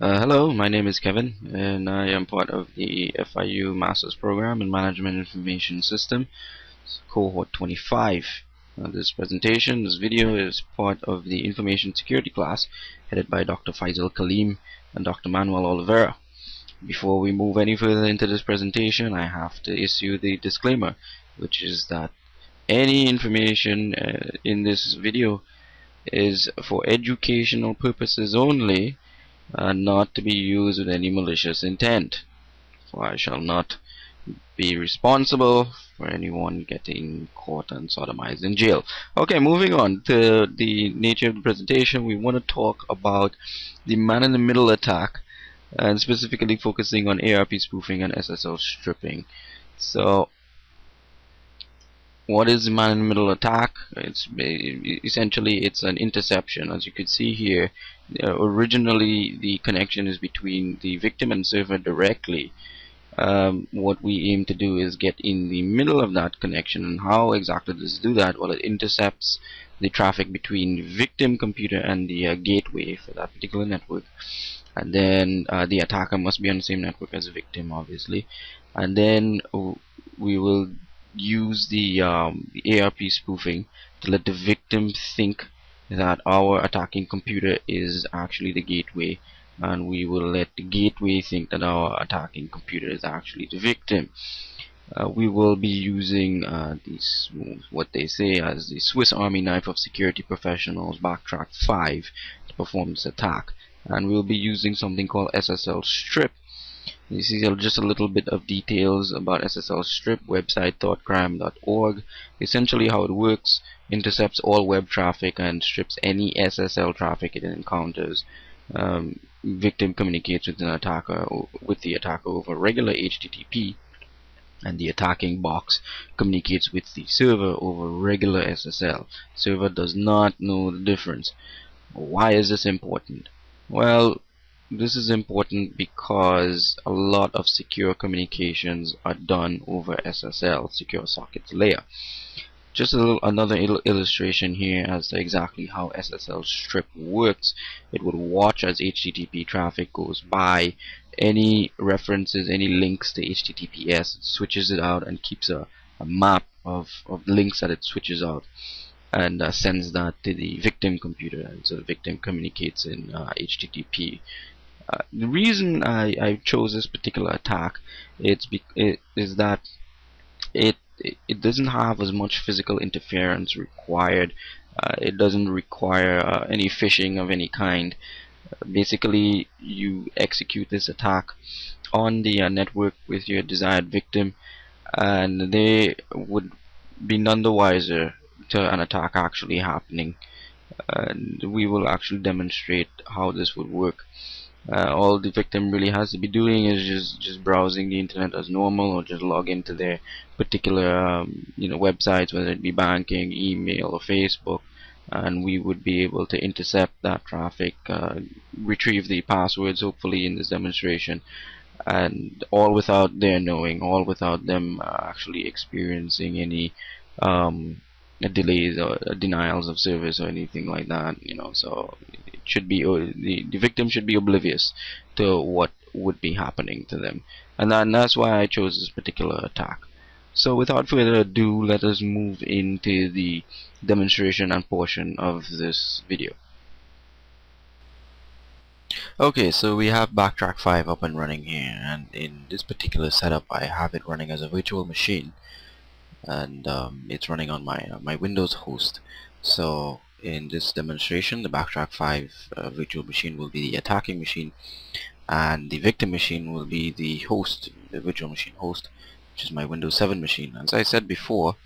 Uh, hello, my name is Kevin and I am part of the FIU Masters Program in Management Information System, cohort 25. Uh, this presentation, this video is part of the Information Security class headed by Dr. Faisal Kaleem and Dr. Manuel Oliveira. Before we move any further into this presentation, I have to issue the disclaimer, which is that any information uh, in this video is for educational purposes only and not to be used with any malicious intent. For I shall not be responsible for anyone getting caught and sodomized in jail. Okay, moving on to the nature of the presentation, we want to talk about the man-in-the-middle attack and specifically focusing on ARP spoofing and SSL stripping. So what is the man-in-the-middle attack? It's essentially it's an interception. As you can see here, uh, originally the connection is between the victim and server directly. Um, what we aim to do is get in the middle of that connection and how exactly does it do that? Well it intercepts the traffic between victim computer and the uh, gateway for that particular network and then uh, the attacker must be on the same network as the victim obviously and then we will use the, um, the ARP spoofing to let the victim think that our attacking computer is actually the gateway and we will let the gateway think that our attacking computer is actually the victim. Uh, we will be using uh, what they say as the Swiss Army knife of security professionals backtrack 5 to perform this attack and we'll be using something called SSL strip you see just a little bit of details about SSL strip website thoughtcrime.org essentially how it works intercepts all web traffic and strips any SSL traffic it encounters. Um, victim communicates with an attacker with the attacker over regular HTTP and the attacking box communicates with the server over regular SSL server does not know the difference. Why is this important? Well this is important because a lot of secure communications are done over SSL, secure sockets layer. Just a little, another il illustration here as to exactly how SSL strip works. It would watch as HTTP traffic goes by. Any references, any links to HTTPS, it switches it out and keeps a, a map of, of links that it switches out and uh, sends that to the victim computer and so the victim communicates in uh, HTTP uh, the reason I, I chose this particular attack it's it, is that it it doesn't have as much physical interference required. Uh, it doesn't require uh, any phishing of any kind. Basically you execute this attack on the uh, network with your desired victim and they would be none the wiser to an attack actually happening. And we will actually demonstrate how this would work uh, all the victim really has to be doing is just just browsing the internet as normal or just log into their particular um, you know websites whether it be banking email or Facebook and we would be able to intercept that traffic uh, retrieve the passwords hopefully in this demonstration and all without their knowing all without them uh, actually experiencing any um, delays or denials of service or anything like that you know so should be uh, the, the victim should be oblivious to what would be happening to them. And, and that's why I chose this particular attack. So without further ado let us move into the demonstration and portion of this video. Okay, so we have Backtrack 5 up and running here, and in this particular setup I have it running as a virtual machine, and um, it's running on my uh, my Windows host. So in this demonstration the backtrack 5 uh, virtual machine will be the attacking machine and the victim machine will be the host the virtual machine host which is my Windows 7 machine. As I said before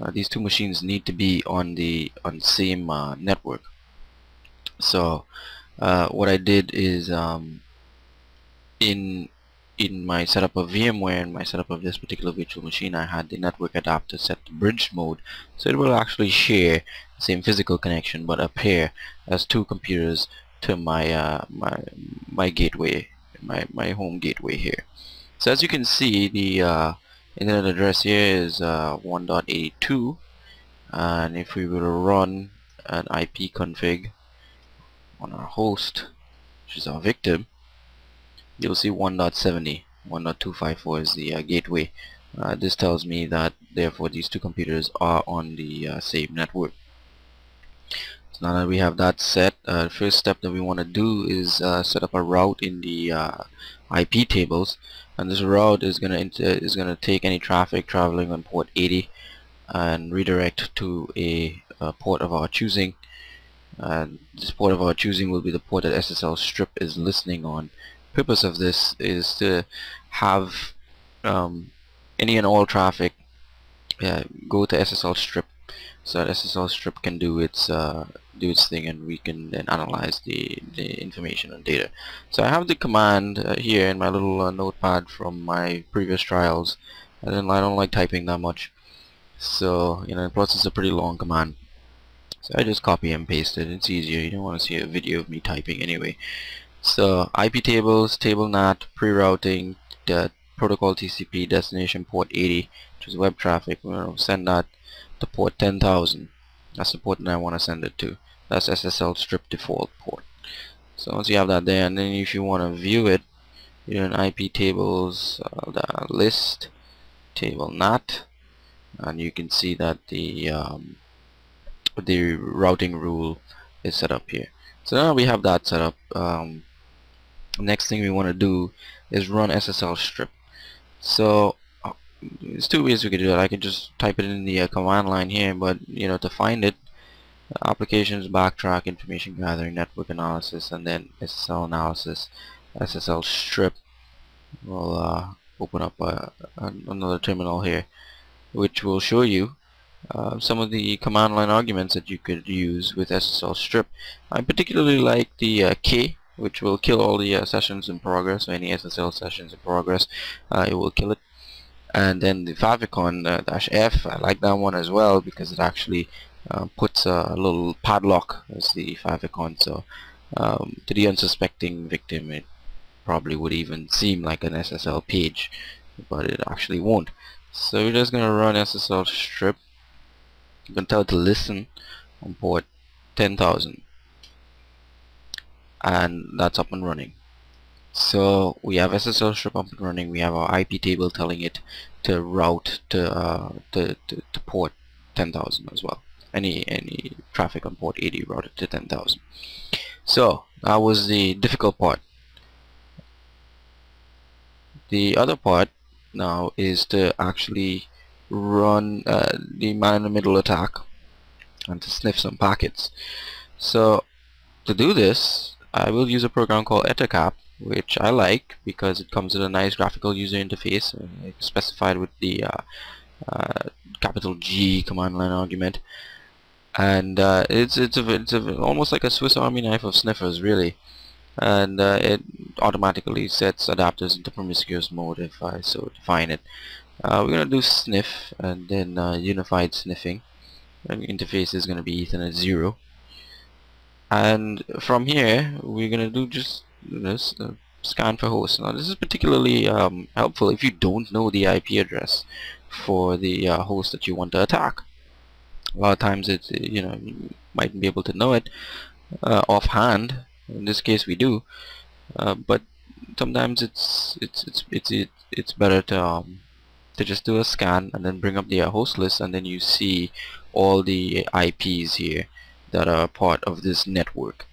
uh, these two machines need to be on the on same uh, network. So uh, what I did is um, in in my setup of VMware and my setup of this particular virtual machine I had the network adapter set to bridge mode. So it will actually share same physical connection but appear as two computers to my uh, my my gateway my my home gateway here. So as you can see the uh, internet address here is uh, 1.82 and if we were to run an IP config on our host which is our victim you'll see 1.70 1.254 is the uh, gateway. Uh, this tells me that therefore these two computers are on the uh, same network so now that we have that set uh, the first step that we want to do is uh, set up a route in the uh, IP tables. And this route is gonna is gonna take any traffic traveling on port 80 and redirect to a, a port of our choosing. And this port of our choosing will be the port that SSL strip is listening on. Purpose of this is to have um, any and all traffic uh, go to SSL strip so SSL strip can do its uh, do its thing and we can then analyze the, the information and data. So I have the command uh, here in my little uh, notepad from my previous trials and then I don't like typing that much. So you know plus it's a pretty long command. So I just copy and paste it. It's easier. You don't want to see a video of me typing anyway. So IP tables, table NAT, pre-routing, protocol TCP destination port 80 which is web traffic we're going to send that to port 10,000 that's the port that I want to send it to. That's SSL strip default port. So once you have that there and then if you want to view it you're in IP tables uh, the list table NAT and you can see that the um, the routing rule is set up here. So now we have that set up um, next thing we want to do is run SSL strip so uh, there's two ways we could do it I could just type it in the uh, command line here but you know to find it applications backtrack information gathering network analysis and then SSL analysis SSL strip we'll uh, open up uh, another terminal here which will show you uh, some of the command line arguments that you could use with SSL strip. I particularly like the uh, K which will kill all the uh, sessions in progress, any SSL sessions in progress, uh, it will kill it. And then the favicon uh, dash F, I like that one as well because it actually uh, puts a little padlock as the favicon. So um, to the unsuspecting victim, it probably would even seem like an SSL page, but it actually won't. So we're just gonna run SSL strip you can tell it to listen on port 10,000 and that's up and running. So we have SSL strip up and running. We have our IP table telling it to route to, uh, to, to, to port 10,000 as well. Any any traffic on port 80 routed to 10,000 so that was the difficult part. The other part now is to actually run uh, the man-in-the-middle attack and to sniff some packets. So to do this, I will use a program called Ettercap, which I like because it comes with a nice graphical user interface uh, specified with the uh, uh, capital G command line argument. And uh, it's it's a, it's a, almost like a Swiss Army knife of sniffers, really. And uh, it automatically sets adapters into promiscuous mode if I so define it. Uh, we're to do sniff and then unified sniffing. And interface is going to be Ethernet 0. And from here, we're going to do just this uh, scan for hosts. Now, this is particularly um, helpful if you don't know the IP address for the uh, host that you want to attack. A lot of times, it's you know you might be able to know it uh, offhand. In this case, we do, uh, but sometimes it's it's it's it's it's better to um, to just do a scan and then bring up the uh, host list and then you see all the IPs here that are part of this network.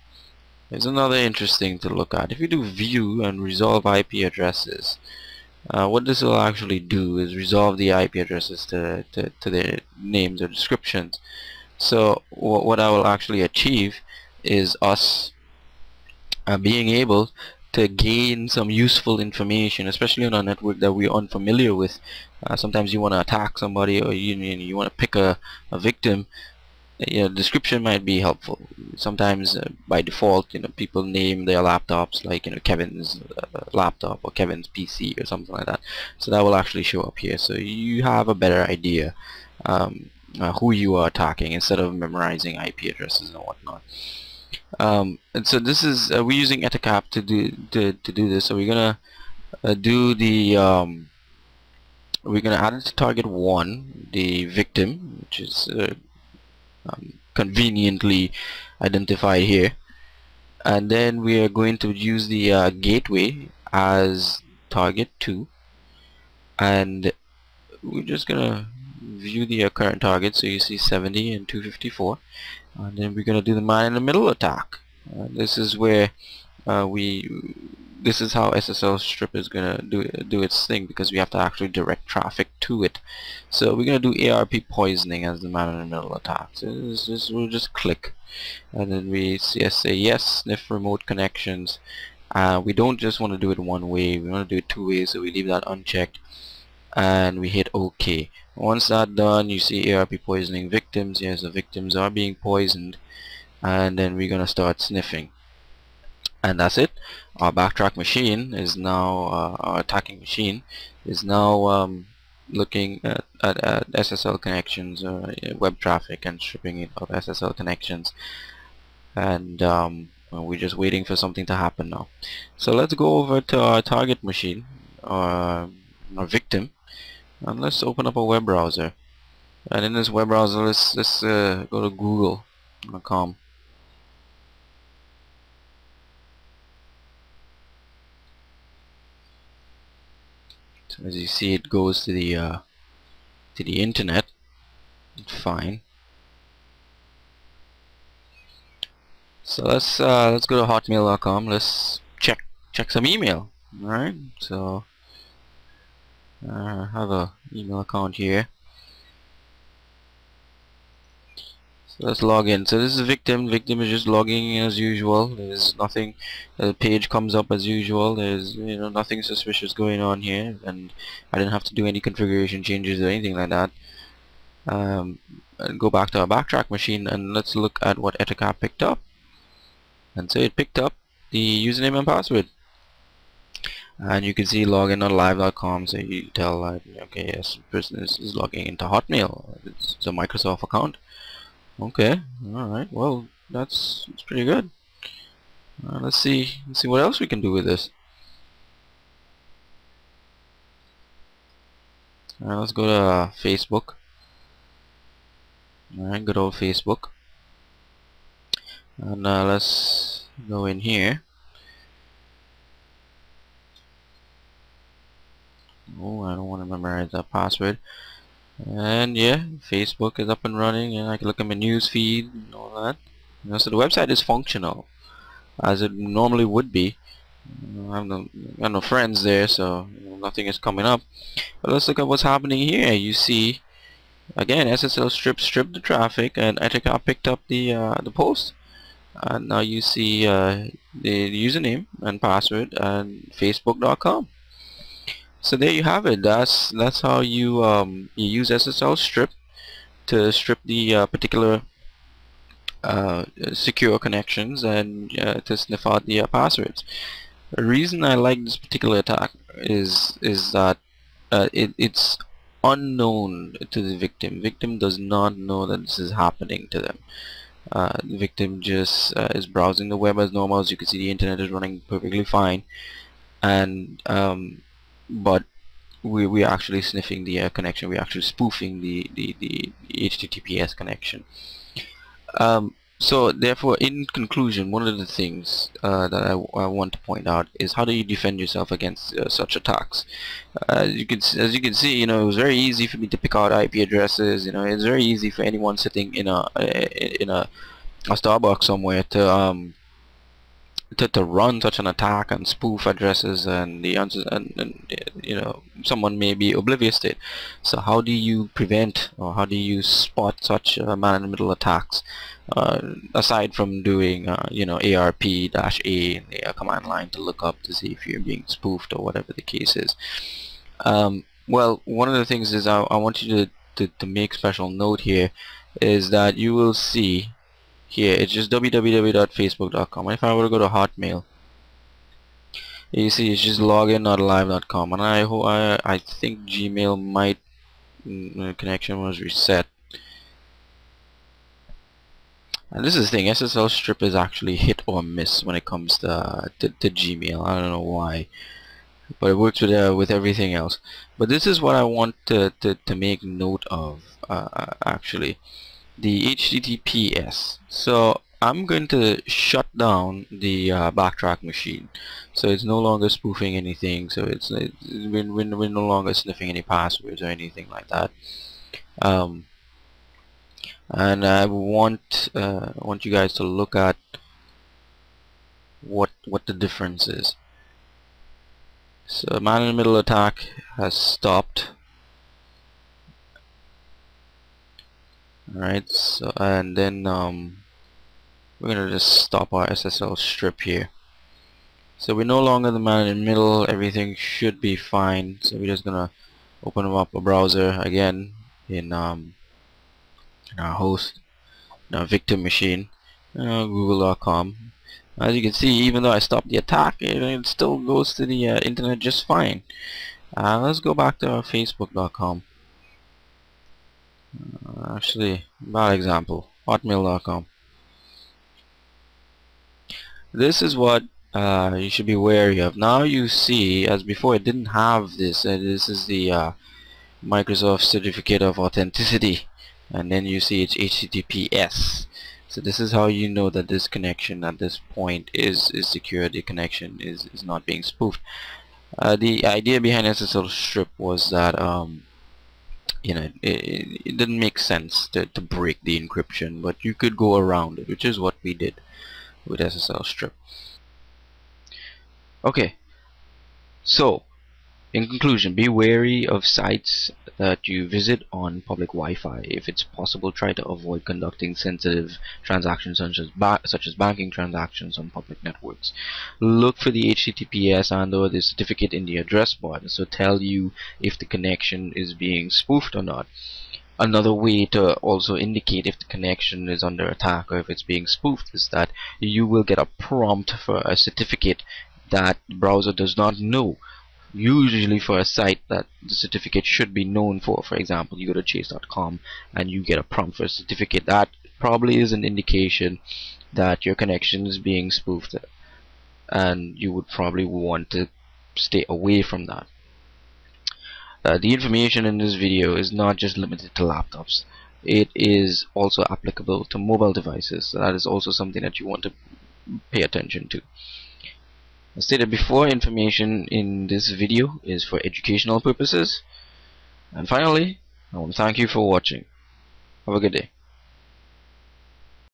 There's another interesting to look at. If you do view and resolve IP addresses, uh, what this will actually do is resolve the IP addresses to, to, to their names or descriptions. So what I will actually achieve is us uh, being able to gain some useful information, especially on a network that we're unfamiliar with. Uh, sometimes you want to attack somebody or you, you want to pick a, a victim. You know, description might be helpful. Sometimes uh, by default, you know, people name their laptops like, you know, Kevin's uh, laptop or Kevin's PC or something like that. So that will actually show up here. So you have a better idea um, uh, who you are attacking instead of memorizing IP addresses and whatnot. Um, and so this is uh, we're using Etacap to do to, to do this. So we're gonna uh, do the um, we're gonna add it to target one, the victim, which is uh, um, conveniently identified here, and then we are going to use the uh, gateway as target 2 and we're just gonna view the uh, current target. So you see 70 and 254 and then we're gonna do the man in the middle attack. Uh, this is where uh, we this is how SSL strip is gonna do do its thing because we have to actually direct traffic to it. So we're gonna do ARP poisoning as the man in the middle attack so this, we'll just click. And then we say yes sniff remote connections. Uh, we don't just want to do it one way we want to do it two ways so we leave that unchecked. And we hit OK once that done you see ARP poisoning victims. Yes the victims are being poisoned. And then we're gonna start sniffing and that's it. Our backtrack machine is now uh, our attacking machine is now um, looking at, at, at, SSL connections uh, web traffic and stripping it of SSL connections. And um, we're just waiting for something to happen now. So let's go over to our target machine uh, our victim and let's open up a web browser. And in this web browser let's, let's uh, go to google.com so as you see it goes to the uh, to the internet. Fine. So let's uh, let's go to hotmail.com let's check check some email. Alright so uh, have a email account here so let's log in. So this is victim. Victim is just logging in as usual. There's nothing the page comes up as usual. There's you know nothing suspicious going on here. And I didn't have to do any configuration changes or anything like that. Um, go back to our backtrack machine and let's look at what Ettercap picked up. And so it picked up the username and password. And you can see login on live.com so you tell like okay yes person is, is logging into hotmail. It's a microsoft account okay alright well that's, that's pretty good. Uh, let's see let's see what else we can do with this. Alright let's go to uh, Facebook alright good old Facebook. And uh, let's go in here. Oh I don't want to memorize that password and yeah Facebook is up and running and I can look at my news feed and all that. You know, so the website is functional as it normally would be. I have no, I have no friends there so you know, nothing is coming up. But let's look at what's happening here. You see again SSL strip stripped the traffic and Ettercap picked up the uh, the post. And now you see uh, the username and password and facebook.com so there you have it. That's that's how you um, you use SSL strip to strip the uh, particular uh, secure connections and uh, to sniff out the uh, passwords. The reason I like this particular attack is is that uh, it, it's unknown to the victim. Victim does not know that this is happening to them. Uh, the victim just uh, is browsing the web as normal. As you can see the internet is running perfectly fine. And um, but we, we're actually sniffing the uh, connection. We're actually spoofing the, the, the, HTTPS connection. Um, so therefore in conclusion one of the things uh, that I, I, want to point out is how do you defend yourself against uh, such attacks? Uh, you can as you can see you know it was very easy for me to pick out IP addresses you know it's very easy for anyone sitting in a in a, a Starbucks somewhere to um, to, to run such an attack and spoof addresses and the and, and you know someone may be oblivious to it. So how do you prevent or how do you spot such uh, man-in-the-middle attacks uh, aside from doing uh, you know ARP-A in the uh, command line to look up to see if you're being spoofed or whatever the case is? Um, well one of the things is I, I want you to, to, to make special note here is that you will see here it's just www.facebook.com if I were to go to Hotmail you see it's just login.live.com and I I, I think Gmail might mm, connection was reset. And this is the thing SSL strip is actually hit or miss when it comes to, uh, to, to Gmail. I don't know why. But it works with uh, with everything else. But this is what I want to, to, to make note of uh, actually the HTTPS so I'm going to shut down the uh, backtrack machine. So it's no longer spoofing anything. So it's, it's we're, we're, no longer sniffing any passwords or anything like that. Um, and I want uh, want you guys to look at what what the difference is. So man in the middle attack has stopped alright so and then um, we're gonna just stop our SSL strip here. So we're no longer the man in the middle everything should be fine. So we're just gonna open up a browser again in um, in our host in our victim machine uh, google.com as you can see even though I stopped the attack it, it still goes to the uh, internet just fine. Uh, let's go back to our facebook.com uh, actually bad example. Hotmail.com this is what uh, you should be wary of. Now you see as before it didn't have this. Uh, this is the uh, Microsoft certificate of authenticity. And then you see it's HTTPS so this is how you know that this connection at this point is is secure. The connection is, is not being spoofed. Uh, the idea behind SSL strip was that um, you know it, it didn't make sense to, to break the encryption but you could go around it which is what we did with SSL strip. Okay. So in conclusion, be wary of sites that you visit on public Wi-Fi. If it's possible, try to avoid conducting sensitive transactions such as, such as banking transactions on public networks. Look for the HTTPS and or the certificate in the address bar so tell you if the connection is being spoofed or not. Another way to also indicate if the connection is under attack or if it's being spoofed is that you will get a prompt for a certificate that the browser does not know usually for a site that the certificate should be known for. For example you go to chase.com and you get a prompt for a certificate. That probably is an indication that your connection is being spoofed and you would probably want to stay away from that. Uh, the information in this video is not just limited to laptops. It is also applicable to mobile devices. So that is also something that you want to pay attention to as stated before, information in this video is for educational purposes. And finally, I want to thank you for watching. Have a good day.